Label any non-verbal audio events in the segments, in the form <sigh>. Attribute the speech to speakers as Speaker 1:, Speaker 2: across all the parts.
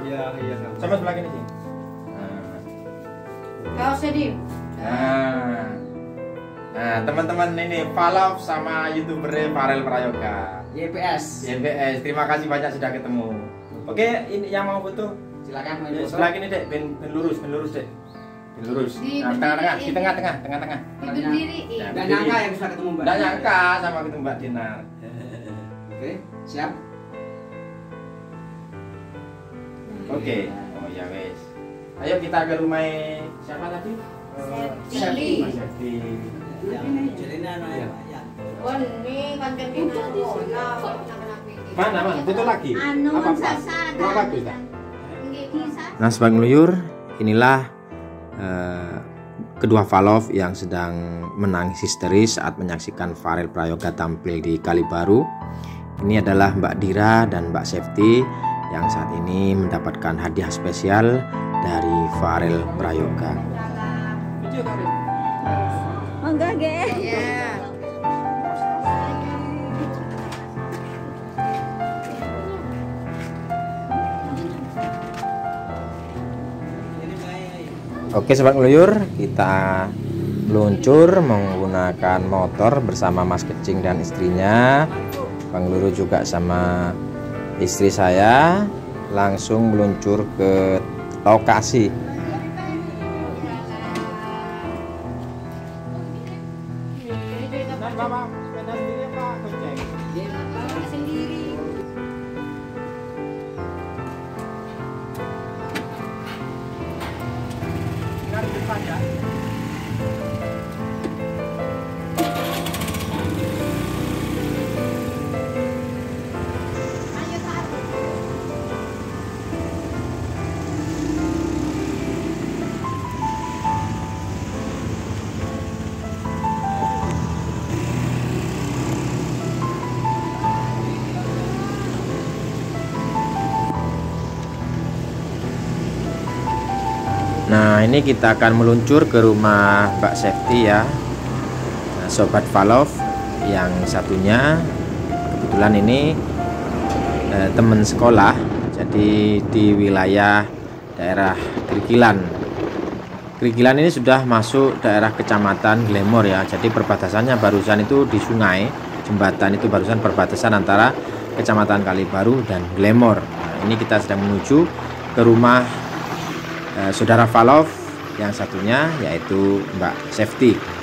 Speaker 1: Iya, iya. Kang.
Speaker 2: Sama sebelah kiri sih. Nah.
Speaker 3: Kau sedih.
Speaker 2: Nah, nah teman-teman ini Valov sama youtuber Farel Prayoga.
Speaker 4: YPS.
Speaker 2: YBS, terima kasih banyak sudah ketemu. Oke, ini yang mau foto
Speaker 4: Silakan main foto.
Speaker 2: sebelah kini dek, ben, ben lurus, ben lurus dek, ben lurus.
Speaker 3: Di
Speaker 2: Nah, tengah-tengah, di tengah-tengah, tengah-tengah.
Speaker 3: Berdiri.
Speaker 2: Nah,
Speaker 4: nyangka ya bisa ketemu Mbak.
Speaker 2: Nggak nyangka sama gitu Mbak Dinar.
Speaker 4: Oke, siap.
Speaker 2: Oke, oh ya wes. Ayo kita ke rumah siapa tadi? Eh,
Speaker 3: Septi.
Speaker 2: Mas Septi.
Speaker 3: Oh, ini kan
Speaker 2: Mana, mana? Lagi? Apa,
Speaker 5: bisa.
Speaker 6: Nah, sebagai meluyur, inilah eh, kedua Valov yang sedang menangis histeris saat menyaksikan Farel Prayoga tampil di Kalibaru. Ini adalah Mbak Dira dan Mbak Safety yang saat ini mendapatkan hadiah spesial dari Farel Prayoga.
Speaker 5: Enggak.
Speaker 3: Iya.
Speaker 6: Oke sobat meluyur, kita meluncur menggunakan motor bersama Mas Kecing dan istrinya. Bang Luru juga sama istri saya langsung meluncur ke lokasi.
Speaker 2: Nah
Speaker 6: ini kita akan meluncur ke rumah Mbak Safety ya. Nah, Sobat Valov yang satunya kebetulan ini eh, teman sekolah jadi di wilayah daerah Krigilan Krigilan ini sudah masuk daerah kecamatan Glemor ya jadi perbatasannya barusan itu di sungai jembatan itu barusan perbatasan antara kecamatan Kalibaru dan Glemor. Nah, ini kita sedang menuju ke rumah eh, saudara Valov yang satunya yaitu Mbak Safety.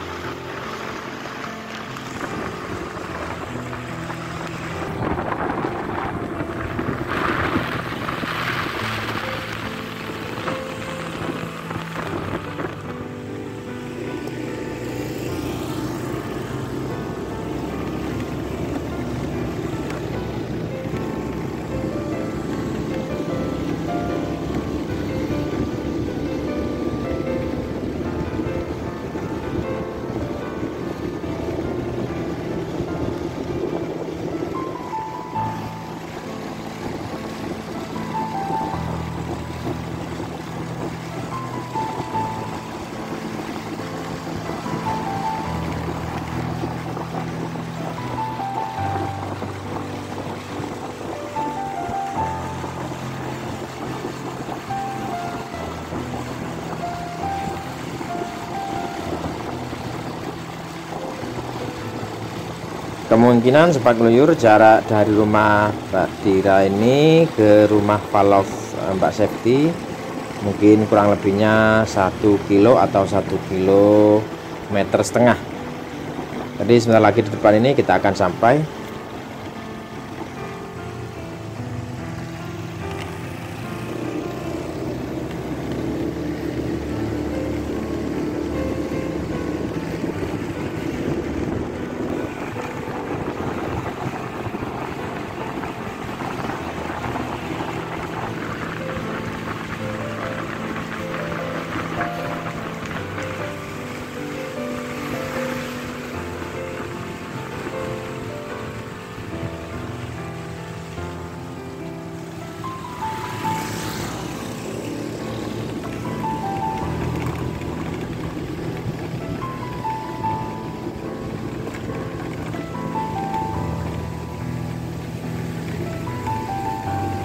Speaker 6: Kemungkinan sobat keluyur jarak dari rumah Mbak Dira ini ke rumah Valov eh, Mbak Safety mungkin kurang lebihnya satu kilo atau satu kilo meter setengah. Jadi sebentar lagi di depan ini kita akan sampai.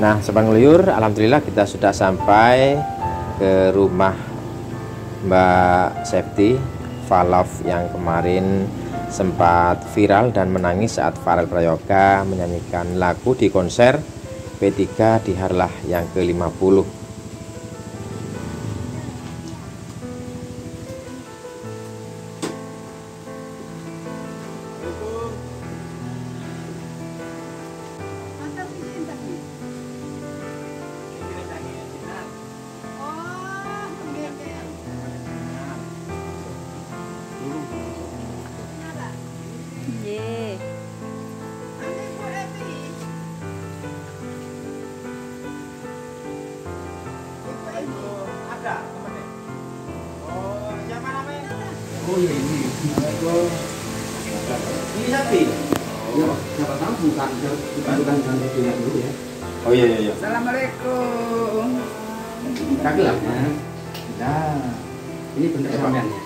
Speaker 3: Nah, Sobat Ngeluyur, Alhamdulillah kita sudah sampai ke rumah Mbak Septi Valov yang kemarin sempat viral dan menangis saat Farel Prayoga menyanyikan lagu di konser P3 di Harlah yang ke-50.
Speaker 4: Bukan bukan dulu ya.
Speaker 6: Oh iya iya iya.
Speaker 7: Assalamualaikum.
Speaker 4: Kaki lah.
Speaker 6: Nah,
Speaker 4: Ini bener sampean ya.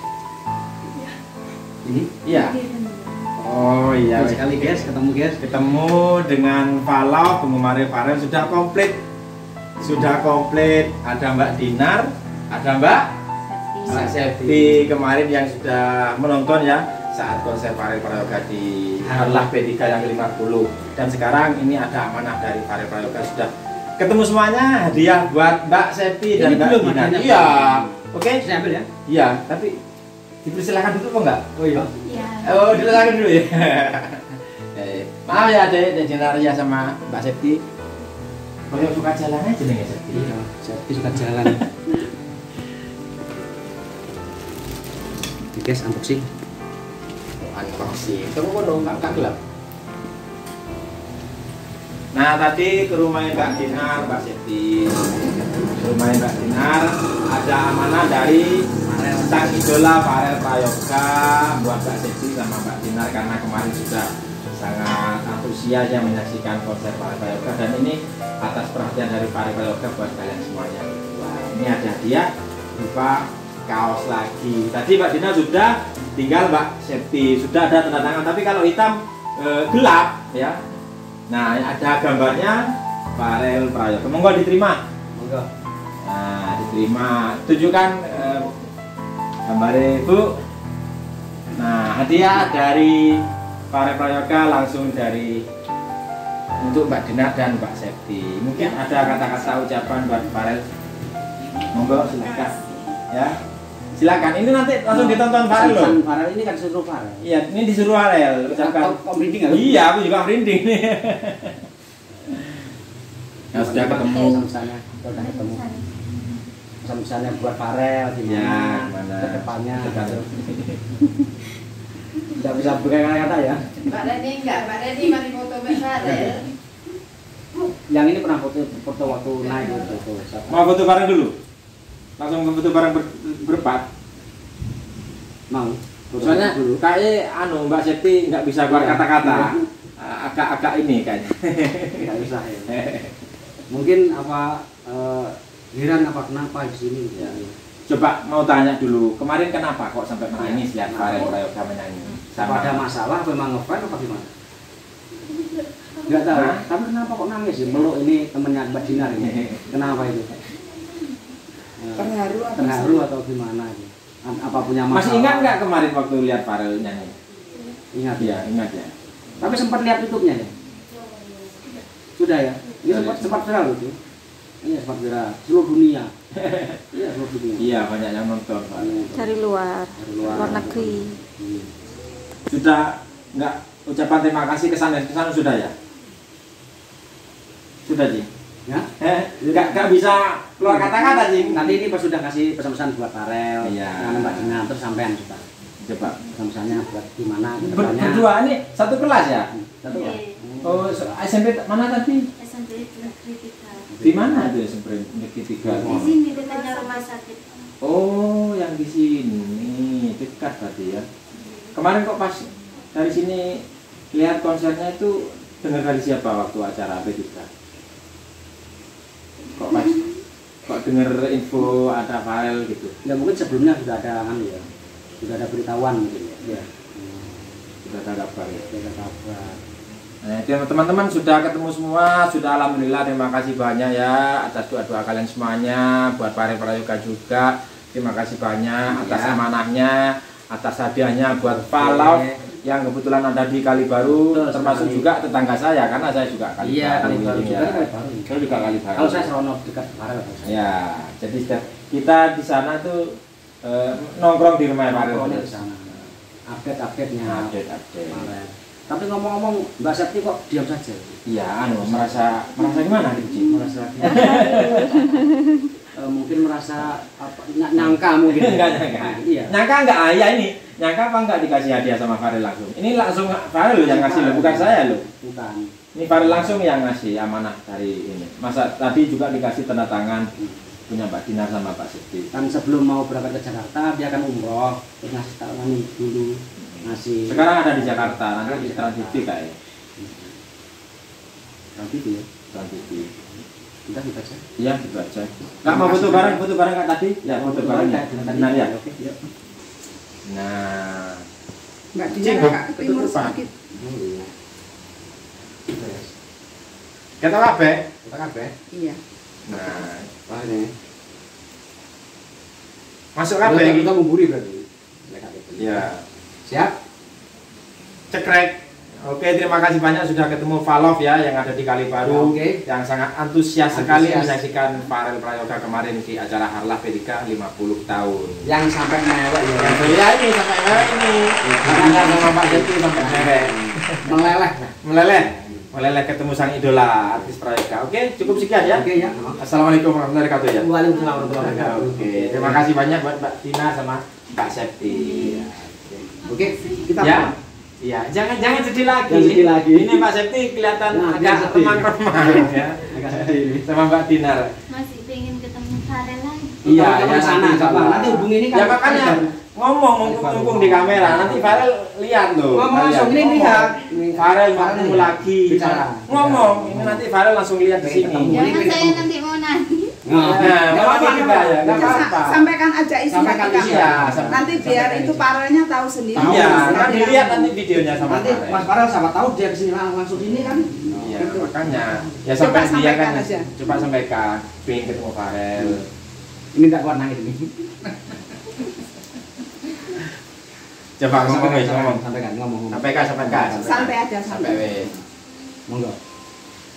Speaker 4: Ini.
Speaker 6: iya. Oh iya.
Speaker 4: Ya, sekali guys, ketemu guys.
Speaker 6: Ketemu dengan Valov, penggemar Farel sudah komplit. Sudah komplit. Ada Mbak Dinar, ada Mbak Mbak Septi kemarin yang sudah menonton ya saat konser Farel Prayoga di Harlah P3 yang ke-50 dan sekarang ini ada amanah dari Farel Prayoga sudah ketemu semuanya hadiah buat Mbak Septi dan
Speaker 4: Ini
Speaker 6: Mbak
Speaker 4: belum
Speaker 6: iya oke
Speaker 4: Saya ambil ya.
Speaker 6: iya tapi dipersilakan dulu apa enggak
Speaker 4: Oh iya.
Speaker 5: Ya.
Speaker 6: oh dipersilakan dulu ya <laughs> Eh, maaf ya adek dan Dinar ya sama Mbak Septi kalau suka jalan aja nih Septi
Speaker 4: Iya, saya suka jalan. <laughs> Oke, guys, unboxing.
Speaker 6: unboxing kamu kono nggak nggak gelap nah tadi ke rumah Mbak Dinar Mbak Seti ke rumah Mbak Dinar ada amanah dari sang idola Farel Prayoga buat Mbak Seti sama Mbak Dinar karena kemarin sudah sangat antusias ya menyaksikan konser Farel Prayoga. Dan ini atas perhatian dari Farel Prayoga buat kalian semuanya. Wah, ini ada hadiah berupa kaos lagi. Tadi Mbak Dina sudah tinggal Mbak Septi sudah ada tanda tangan tapi kalau hitam eh, gelap ya nah ada gambarnya? Farel Prayoga monggo diterima.
Speaker 4: Monggo.
Speaker 6: nah diterima. Tunjukkan eh, gambarnya Bu. Nah hadiah dari Farel Prayoga langsung dari untuk Mbak Dinar dan Mbak Septi. Mungkin ada kata-kata ucapan buat Farel monggo silakan. Ya silakan ini nanti langsung ditonton Farel loh
Speaker 4: Pesan Farel ini kan suruh Farel.
Speaker 6: Iya, ini disuruh Arel ucapkan.
Speaker 4: Kok- merinding nggak?
Speaker 6: Iya, aku juga merinding <laughs> nih. Ya sudah ketemu.
Speaker 4: Misalnya, udah ketemu. Misalnya buat Farel
Speaker 6: Ya,
Speaker 4: gimana?
Speaker 6: gimana?
Speaker 4: Ke
Speaker 6: depannya. Ke depannya. <laughs>
Speaker 4: Tidak bisa berkata-kata ya.
Speaker 2: Mbak Reni enggak, Mbak Reni mari foto Farel.
Speaker 4: Yang ini pernah foto foto waktu naik foto. Siapa?
Speaker 6: Mau foto bareng dulu? Langsung foto bareng ber, berempat.
Speaker 4: Mau.
Speaker 6: Soalnya
Speaker 4: dulu.
Speaker 6: kayak anu Mbak Septi nggak bisa keluar
Speaker 4: Iya.
Speaker 6: kata-kata. Agak-agak ini kayaknya.
Speaker 4: Nggak bisa ya. <laughs> Mungkin apa heran apa kenapa di sini?
Speaker 6: Ya. Coba mau tanya dulu, kemarin kenapa kok sampai menangis lihat Farel Prayoga menyanyi?
Speaker 4: Apa ada masalah? Memang ngefan apa gimana? Enggak tahu.
Speaker 6: Hah?
Speaker 4: Tapi kenapa kok nangis ya? Meluk ini temennya Mbak Dinar ini. <laughs> Kenapa itu?
Speaker 7: Terharu atau
Speaker 4: terharu atau gimana? gitu? Apa punya masalah?
Speaker 6: Masih ingat nggak kemarin waktu lihat Farel nyanyi?
Speaker 4: Ingat
Speaker 6: Iya, ingat ya.
Speaker 4: Tapi sempat lihat YouTube-nya ya? Sudah ya? Ini
Speaker 6: Sudah
Speaker 4: sempat
Speaker 6: lihat.
Speaker 4: sempat viral itu. Iya sempat viral. Seluruh dunia. <laughs> iya seluruh dunia.
Speaker 6: Iya, banyak yang nonton.
Speaker 5: Dari luar.
Speaker 4: Dari luar.
Speaker 5: Luar negeri.
Speaker 4: Iya.
Speaker 6: Sudah nggak ucapan terima kasih ke sana ke sana sudah ya? Sudah Ji?
Speaker 4: Ya?
Speaker 6: Eh, nggak nggak bisa keluar kata-kata Ji.
Speaker 4: Nanti ini pas sudah kasih pesan-pesan buat Farel,
Speaker 6: Iya.
Speaker 4: Mbak Dinar, terus sampean sudah.
Speaker 6: Coba.
Speaker 4: Pesan-pesannya buat gimana
Speaker 6: Ber-
Speaker 4: depannya.
Speaker 6: berdua ini satu kelas ya?
Speaker 4: Satu ya?
Speaker 6: Oh, so- SMP mana tadi?
Speaker 5: SMP Negeri Tiga.
Speaker 6: Di mana itu ya SMP negeri tiga?
Speaker 5: Di sini dekatnya rumah sakit.
Speaker 6: Oh, yang di sini dekat berarti ya. Kemarin kok pas dari sini lihat konsernya itu dengar dari siapa waktu acara P3? Kok pas kok dengar info ada file gitu?
Speaker 4: Ya mungkin sebelumnya sudah ada kan ya. Sudah ada beritahuan mungkin ya.
Speaker 6: Iya. Sudah ada kabar ya.
Speaker 4: Sudah ada kabar.
Speaker 6: Nah, itu teman-teman sudah ketemu semua, sudah alhamdulillah terima kasih banyak ya atas doa-doa kalian semuanya, buat para prayoga juga. Terima kasih banyak atas
Speaker 4: Ya.
Speaker 6: amanahnya, atas hadiahnya buat Falau yang kebetulan ada di Kali Baru,
Speaker 4: Betul
Speaker 6: termasuk
Speaker 4: sekali.
Speaker 6: juga tetangga saya karena saya juga Kali
Speaker 4: Iya,
Speaker 6: Baru.
Speaker 4: kali baru
Speaker 6: ya.
Speaker 4: juga kali baru.
Speaker 6: Saya juga Kali Baru.
Speaker 4: Kalau saya serono dekat Farel.
Speaker 6: Ya, jadi setiap kita di sana tuh eh, nongkrong di rumah Farel
Speaker 4: Farel di
Speaker 6: terus.
Speaker 4: sana. Update-update-nya.
Speaker 6: Update, update.
Speaker 4: Farel. Tapi ngomong-ngomong Mbak Septi kok diam saja?
Speaker 6: Iya, anu merasa merasa gimana?
Speaker 4: Merasa <laughs> Eh, mungkin merasa apa ny- nyangka mungkin <laughs>
Speaker 6: Enggak nyangka.
Speaker 4: iya
Speaker 6: Nyangka enggak ayah ini? Nyangka apa enggak dikasih hadiah sama Farel langsung? Ini langsung Farel loh yang ngasih loh, bukan saya loh.
Speaker 4: bukan
Speaker 6: Ini Farel langsung yang ngasih amanah dari ini. Masa tadi juga dikasih tanda tangan punya Mbak Dinar sama Pak Siti.
Speaker 4: kan sebelum mau berangkat ke Jakarta dia akan umroh terus ngasih tangan dulu ngasih
Speaker 6: Sekarang ada di Jakarta, nanti di Trans TV kayak
Speaker 4: Trans TV ya
Speaker 6: Trans
Speaker 4: Kita kita aja
Speaker 6: Iya, gitu aja. Enggak mau foto bareng, foto bareng Kak tadi? Ya, foto bareng ya. Benar ya.
Speaker 4: oke ya
Speaker 6: Nah,
Speaker 3: Mbak
Speaker 6: Cing,
Speaker 3: Dina kak timur
Speaker 6: tutup, Pak.
Speaker 3: sedikit.
Speaker 4: Oh, iya
Speaker 6: kata apa?
Speaker 4: kita kabeh
Speaker 3: Iya.
Speaker 6: Nah,
Speaker 4: wah ini
Speaker 6: masuk
Speaker 4: Kita-
Speaker 6: lagi?
Speaker 4: kita memburi berarti Ya, kabeh.
Speaker 6: Ya.
Speaker 4: siap
Speaker 6: cekrek. Oke, terima kasih banyak sudah ketemu Valov ya yang ada di Kali Baru
Speaker 4: Oke.
Speaker 6: yang sangat antusias sekali menyaksikan Farel Prayoga kemarin di acara Harlah P3 50 tahun.
Speaker 4: yang sampai mewek ya
Speaker 6: Yang ini sampai merek ini. Karena sama Pak Jati sampai merek.
Speaker 4: meleleh
Speaker 6: Meleleh, meleleh ketemu sang idola artis Prayoga. Oke, cukup sekian ya.
Speaker 4: oke ya
Speaker 6: Assalamualaikum warahmatullahi wabarakatuh ya.
Speaker 4: Waalaikumsalam warahmatullahi wabarakatuh
Speaker 6: Oke, terima kasih banyak buat Mbak Tina sama Mbak Septi.
Speaker 4: oke kita
Speaker 6: Ya. Iya, jangan jangan sedih lagi.
Speaker 4: Jangan sedih lagi.
Speaker 6: Ini Mbak Septi kelihatan
Speaker 4: Nah,
Speaker 6: agak remang-remang ya.
Speaker 4: agak sedih ini
Speaker 6: Sama Mbak Dinar.
Speaker 5: Masih pengen ketemu Farel lagi.
Speaker 6: Iya, ya
Speaker 4: sana,
Speaker 6: nanti,
Speaker 4: Bang. Nanti hubungi ini kan.
Speaker 6: Ya makanya ngomong mumpung-mumpung di kamera, nanti Farel lihat loh.
Speaker 4: Ngomong langsung, ini lihat.
Speaker 6: Farel mau lagi.
Speaker 4: Bicara.
Speaker 6: Ngomong, ini nanti Farel langsung lihat di sini.
Speaker 5: Jangan saya nanti mau nangis.
Speaker 6: Nah,
Speaker 4: Nggak apa-apa,
Speaker 6: ya.
Speaker 3: Sampaikan aja isi
Speaker 4: Sampaikan
Speaker 3: hati
Speaker 4: isi
Speaker 3: kamu.
Speaker 6: ya, sampaikan.
Speaker 3: Nanti biar itu paralelnya tahu sendiri.
Speaker 6: Iya,
Speaker 3: Nanti
Speaker 6: kan dilihat nanti videonya sama
Speaker 4: Nanti. Mas Farel siapa tahu dia ke sini lang- langsung sini kan.
Speaker 6: Iya,
Speaker 4: Gitu.
Speaker 6: makanya ya
Speaker 3: Coba
Speaker 6: sampai dia
Speaker 3: sampaikan
Speaker 6: kan
Speaker 3: aja.
Speaker 6: coba sampaikan pengen ketemu Farel.
Speaker 4: Ini enggak kuat nangis ini. <laughs>
Speaker 6: Coba ngomong ngomong.
Speaker 4: Sampaikan ngomong. ngomong.
Speaker 6: Sampaikan sampaikan.
Speaker 3: Santai aja,
Speaker 6: Sampai.
Speaker 4: Monggo.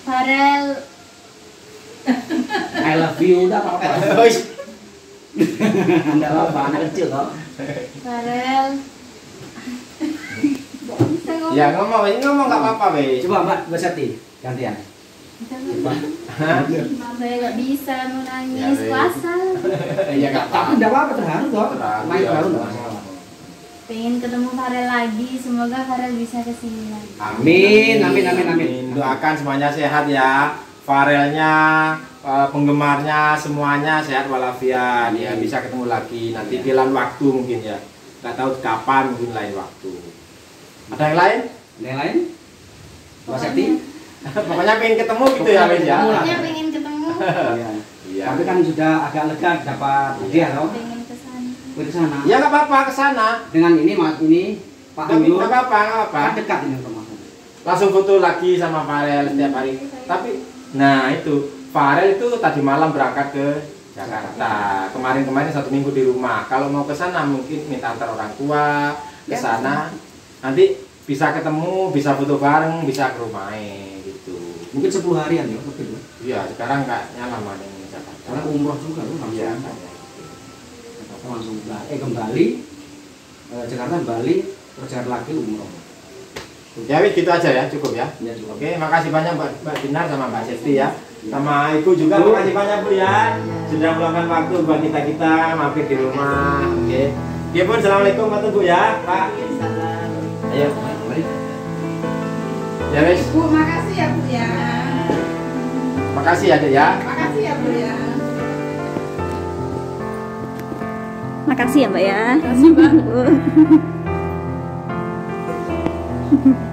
Speaker 5: Farel
Speaker 4: I love you udah apa-apa.
Speaker 6: Wes.
Speaker 4: Enggak apa-apa, anak kecil kok.
Speaker 5: Farel.
Speaker 6: Ya ngomong wes ngomong nggak apa-apa wes.
Speaker 4: Coba Mbak Mbak Sati gantian.
Speaker 5: Saya nggak bisa mau
Speaker 6: Ya,
Speaker 5: nangis
Speaker 6: Be.
Speaker 5: puasa.
Speaker 6: Iya nggak
Speaker 4: Tapi
Speaker 6: apa-apa.
Speaker 4: enggak apa-apa terharu toh.
Speaker 6: Terharu,
Speaker 4: Main
Speaker 6: ya,
Speaker 4: baru
Speaker 6: sama.
Speaker 4: enggak masalah.
Speaker 5: Pengen ketemu Farel lagi. Semoga Farel bisa ke sini lagi.
Speaker 4: Amin, amin, amin, amin.
Speaker 6: Doakan semuanya sehat ya. Farelnya, eh, penggemarnya, semuanya sehat walafiat. Ya
Speaker 4: Amin.
Speaker 6: bisa ketemu lagi. Nanti di lain waktu mungkin ya. Nggak tahu kapan mungkin lain waktu. Ada yang lain?
Speaker 4: Ada yang lain? Mbak Sati? <laughs>
Speaker 6: Pokoknya pengen ketemu gitu ya wes ya.
Speaker 5: Pokoknya pengen ketemu.
Speaker 4: Iya.
Speaker 6: Iya.
Speaker 4: Tapi kan sudah agak lega dapat hadiah loh.
Speaker 5: Pengen ke sana.
Speaker 4: Ke sana.
Speaker 6: Ya nggak apa-apa ke sana.
Speaker 4: Dengan ini Mas ini Pak
Speaker 6: Tapi
Speaker 4: Uyun
Speaker 6: nggak apa-apa, nggak apa.
Speaker 4: kan dekat ini rumah.
Speaker 6: Langsung foto lagi sama Farel setiap hari. Tapi nah itu Farel itu tadi malam berangkat ke Jakarta. Kemarin-kemarin satu minggu di rumah. Kalau mau ke sana mungkin minta antar orang tua ke
Speaker 3: Ya,
Speaker 6: sana. Nanti bisa ketemu, bisa foto bareng, bisa ke rumahnya gitu.
Speaker 4: Mungkin 10 harian ya, loh.
Speaker 6: Iya, sekarang kayaknya lama nih di Jakarta.
Speaker 4: Karena umroh juga loh langsung.
Speaker 6: Iya,
Speaker 4: langsung. Eh kembali eh, Jakarta Bali terus lagi umroh.
Speaker 6: Ya wis gitu aja ya, cukup ya.
Speaker 4: Ya juga.
Speaker 6: Oke, makasih banyak Mbak, Mbak Dinar sama Mbak Sesti ya. Sama Ibu juga makasih banyak Bu ya. Sudah meluangkan waktu buat kita-kita mampir di rumah. Oke. Ya pun, Assalamualaikum Pak Bu ya, Pak.
Speaker 3: Salam.
Speaker 6: Ayo.
Speaker 4: Mari.
Speaker 6: Ya wis,
Speaker 3: Bu, makasih ya Bu ya.
Speaker 6: makasih ya Dek ya.
Speaker 3: Makasih ya Bu ya.
Speaker 5: Makasih ya Mbak ya.
Speaker 3: Makasih Mbak. <laughs>